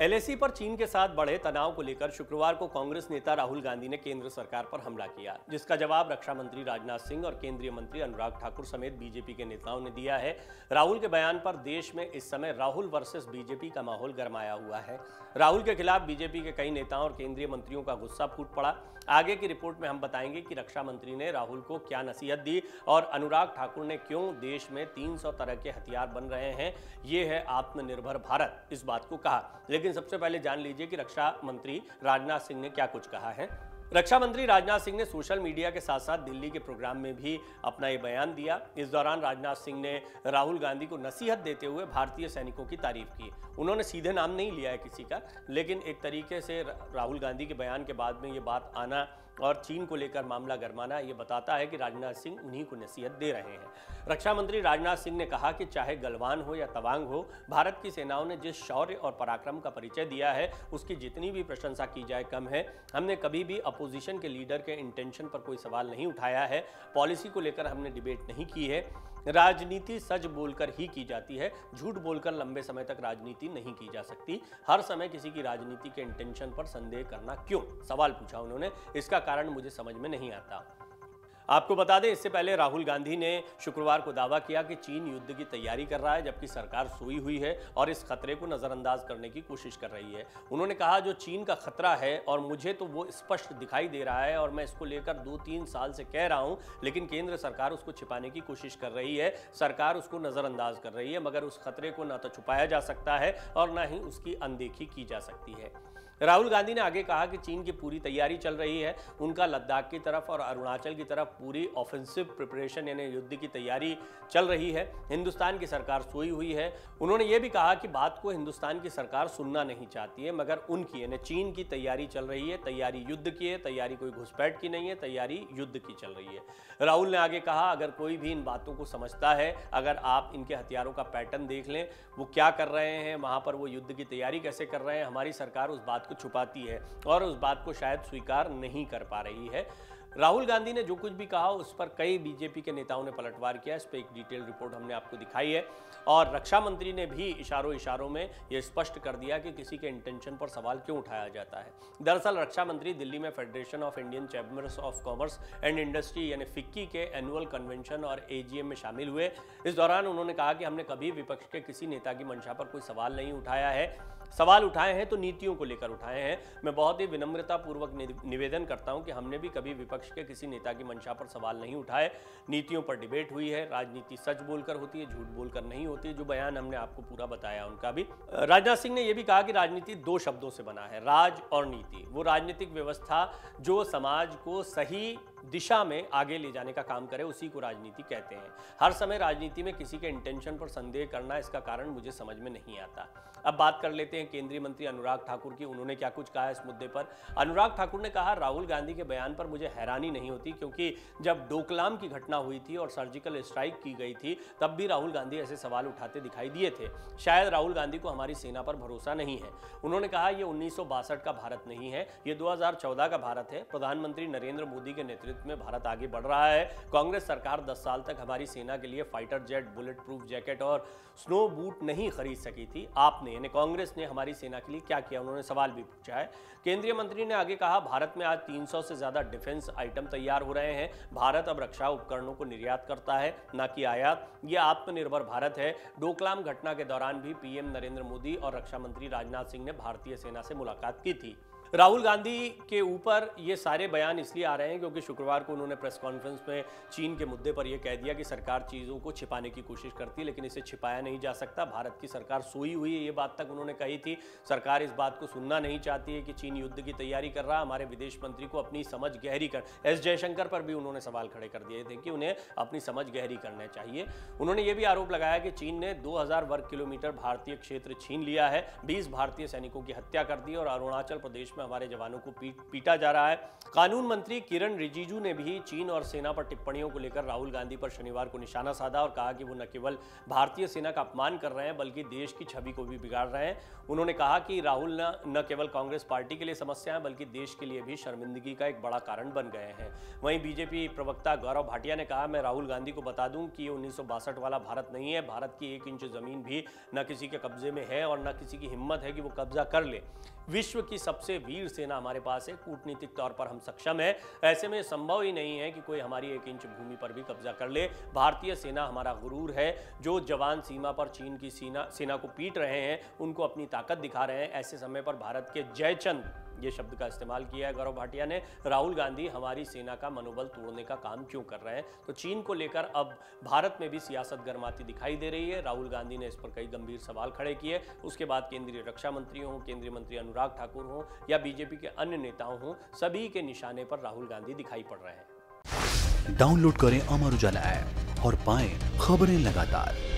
LAC पर चीन के साथ बढ़े तनाव को लेकर शुक्रवार को कांग्रेस नेता राहुल गांधी ने केंद्र सरकार पर हमला किया, जिसका जवाब रक्षा मंत्री राजनाथ सिंह और केंद्रीय मंत्री अनुराग ठाकुर समेत बीजेपी के नेताओं ने दिया है। राहुल के बयान पर देश में इस समय राहुल वर्सेस बीजेपी का माहौल गरमाया हुआ है। राहुल के खिलाफ बीजेपी के कई नेताओं और केंद्रीय मंत्रियों का गुस्सा फूट पड़ा। आगे की रिपोर्ट में हम बताएँगे कि रक्षा मंत्री ने राहुल को क्या नसीहत दी और अनुराग ठाकुर ने क्यों देश में 300 तरह के हथियार बन रहे हैं, ये है आत्मनिर्भर भारत, इस बात को कहा। लेकिन सबसे पहले जान लीजिए कि रक्षा मंत्री राजनाथ सिंह ने क्या कुछ कहा है। रक्षा मंत्री राजनाथ सिंह ने सोशल मीडिया के साथ साथ दिल्ली के प्रोग्राम में भी अपना ये बयान दिया। इस दौरान राजनाथ सिंह ने राहुल गांधी को नसीहत देते हुए भारतीय सैनिकों की तारीफ़ की। उन्होंने सीधे नाम नहीं लिया है किसी का, लेकिन एक तरीके से राहुल गांधी के बयान के बाद में ये बात आना और चीन को लेकर मामला गरमाना ये बताता है कि राजनाथ सिंह उन्हीं को नसीहत दे रहे हैं। रक्षा मंत्री राजनाथ सिंह ने कहा कि चाहे गलवान हो या तवांग हो, भारत की सेनाओं ने जिस शौर्य और पराक्रम का परिचय दिया है, उसकी जितनी भी प्रशंसा की जाए कम है। हमने कभी भी अपोजिशन के लीडर के इंटेंशन पर कोई सवाल नहीं उठाया है। पॉलिसी को लेकर हमने डिबेट नहीं की है। राजनीति सच बोलकर ही की जाती है, झूठ बोलकर लंबे समय तक राजनीति नहीं की जा सकती। हर समय किसी की राजनीति के इंटेंशन पर संदेह करना क्यों? सवाल पूछा उन्होंने, इसका कारण मुझे समझ में नहीं आता। आपको बता दें, इससे पहले राहुल गांधी ने शुक्रवार को दावा किया कि चीन युद्ध की तैयारी कर रहा है, जबकि सरकार सोई हुई है और इस खतरे को नज़रअंदाज करने की कोशिश कर रही है। उन्होंने कहा, जो चीन का खतरा है और मुझे तो वो स्पष्ट दिखाई दे रहा है और मैं इसको लेकर दो तीन साल से कह रहा हूँ, लेकिन केंद्र सरकार उसको छिपाने की कोशिश कर रही है। सरकार उसको नज़रअंदाज कर रही है, मगर उस खतरे को ना तो छुपाया जा सकता है और ना ही उसकी अनदेखी की जा सकती है। राहुल गांधी ने आगे कहा कि चीन की पूरी तैयारी चल रही है। उनका लद्दाख की तरफ़ और अरुणाचल की तरफ़ पूरी ऑफेंसिव प्रिपरेशन यानी युद्ध की तैयारी चल रही है। हिंदुस्तान की सरकार सोई हुई है। उन्होंने ये भी कहा कि बात को हिंदुस्तान की सरकार सुनना नहीं चाहती है, मगर उनकी, यानी चीन की तैयारी चल रही है। तैयारी युद्ध की है, तैयारी कोई घुसपैठ की नहीं है, तैयारी युद्ध की चल रही है। राहुल ने आगे कहा, अगर कोई भी इन बातों को समझता है, अगर आप इनके हथियारों का पैटर्न देख लें, वो क्या कर रहे हैं, वहाँ पर वो युद्ध की तैयारी कैसे कर रहे हैं, हमारी सरकार उस बात को छुपाती है और उस बात को शायद स्वीकार नहीं कर पा रही है। राहुल गांधी ने जो कुछ भी कहा, उस पर कई बीजेपी के नेताओं ने पलटवार किया। इस पर एक डिटेल रिपोर्ट हमने आपको दिखाई है। और रक्षा मंत्री ने भी इशारों इशारों में यह स्पष्ट कर दिया कि किसी के इंटेंशन पर सवाल क्यों उठाया जाता है। दरअसल रक्षा मंत्री दिल्ली में Federation of Indian Chambers of Commerce and Industry यानी फिक्की के एनुअल कन्वेंशन और एजीएम में शामिल हुए। इस दौरान उन्होंने कहा कि हमने कभी विपक्ष के किसी नेता की मंशा पर कोई सवाल नहीं उठाया है। सवाल उठाए हैं तो नीतियों को लेकर उठाए हैं। मैं बहुत ही विनम्रता पूर्वक निवेदन करता हूँ कि हमने भी कभी विपक्ष के किसी नेता की मंशा पर सवाल नहीं उठाए। नीतियों पर डिबेट हुई है, राजनीति सच बोलकर होती है, झूठ बोलकर नहीं होती। जो बयान हमने आपको पूरा बताया, उनका भी। राजनाथ सिंह ने यह भी कहा कि राजनीति दो शब्दों से बना है, राज और नीति। वो राजनीतिक व्यवस्था जो समाज को सही दिशा में आगे ले जाने का काम करे, उसी को राजनीति कहते हैं। हर समय राजनीति में किसी के इंटेंशन पर संदेह करना इसका कारण मुझे समझ में नहीं आता। अब बात कर लेते हैं केंद्रीय मंत्री अनुराग ठाकुर की। उन्होंने क्या कुछ कहा इस मुद्दे पर? अनुराग ठाकुर ने कहा, राहुल गांधी के बयान पर मुझे हैरानी नहीं होती क्योंकि जब डोकलाम की घटना हुई थी और सर्जिकल स्ट्राइक की गई थी, तब भी राहुल गांधी ऐसे सवाल उठाते दिखाई दिए थे। शायद राहुल गांधी को हमारी सेना पर भरोसा नहीं है। उन्होंने कहा यह उन्नीस सौ बासठ का भारत नहीं है, ये दो का भारत है। प्रधानमंत्री नरेंद्र मोदी के नेतृत्व नेतृत्व में भारत आगे बढ़ रहा है। कांग्रेस सरकार 10 साल तक हमारी सेना के लिए fighter jet bullet proof jacket और स्नो बूट नहीं खरीद सकी थी। आपने, यानी कांग्रेस ने हमारी सेना के लिए क्या किया, उन्होंने सवाल भी पूछा है। केंद्रीय मंत्री ने आगे कहा, भारत में आज 300 से ज़्यादा डिफेंस आइटम तैयार हो रहे हैं। भारत अब रक्षा उपकरणों को निर्यात करता है, न कि आयात। ये आत्मनिर्भर भारत है। डोकलाम घटना के दौरान भी पीएम नरेंद्र मोदी और रक्षा मंत्री राजनाथ सिंह ने भारतीय सेना से मुलाकात की थी। राहुल गांधी के ऊपर ये सारे बयान इसलिए आ रहे हैं क्योंकि शुक्रवार को उन्होंने प्रेस कॉन्फ्रेंस में चीन के मुद्दे पर यह कह दिया कि सरकार चीज़ों को छिपाने की कोशिश करती है, लेकिन इसे छिपाया नहीं जा सकता। भारत की सरकार सोई हुई है, ये बात तक उन्होंने कही थी। सरकार इस बात को सुनना नहीं चाहती है कि चीन युद्ध की तैयारी कर रहा हमारे विदेश मंत्री को अपनी समझ गहरी कर, एस जयशंकर पर भी उन्होंने सवाल खड़े कर दिए थे कि उन्हें अपनी समझ गहरी करना चाहिए। उन्होंने ये भी आरोप लगाया कि चीन ने दो हज़ार वर्ग किलोमीटर भारतीय क्षेत्र छीन लिया है, बीस भारतीय सैनिकों की हत्या कर दी और अरुणाचल प्रदेश में हमारे जवानों को पीट पीटा जा रहा है। कानून मंत्री किरण रिजिजू ने भी चीन और सेना पर टिप्पणियों को लेकर राहुल गांधी पर शनिवार को निशाना साधा और कहा कि वो न केवल भारतीय सेना का अपमान कर रहे हैं, बल्कि देश की छवि को भी बिगाड़ रहे हैं। उन्होंने कहा कि राहुल न न केवल कांग्रेस पार्टी के लिए समस्या है, बल्कि देश के लिए भी शर्मिंदगी का एक बड़ा कारण बन गए हैं। वहीं बीजेपी प्रवक्ता गौरव भाटिया ने कहा, मैं राहुल गांधी को बता दूँ कि ये उन्नीस वाला भारत नहीं है। भारत की एक इंच ज़मीन भी न किसी के कब्जे में है और न किसी की हिम्मत है कि वो कब्जा कर ले। विश्व की सबसे वीर सेना हमारे पास है। कूटनीतिक तौर पर हम सक्षम है। ऐसे में संभव ही नहीं है कि कोई हमारी एक इंच भूमि पर भी कब्जा कर ले। भारतीय सेना हमारा गुरूर है। जो जवान सीमा पर चीन की सेना सेना को पीट रहे हैं, उनको अपनी ताकत दिखा रहे हैं। ऐसे समय पर भारत के जयचंद ये शब्द का इस्तेमाल किया है। गौरव भाटिया ने राहुल गांधी हमारी सेना का मनोबल तोड़ने का काम क्यों कर रहे हैं? तो चीन को लेकर अब भारत में भी सियासत गर्माती दिखाई दे रही है। राहुल गांधी ने इस पर कई गंभीर सवाल खड़े किए। उसके बाद केंद्रीय रक्षा मंत्री हों, केंद्रीय मंत्री अनुराग ठाकुर हों या बीजेपी के अन्य नेताओं हों, सभी के निशाने पर राहुल गांधी दिखाई पड़ रहे हैं। डाउनलोड करें अमर उजाला ऐप और पाएँ खबरें लगातार।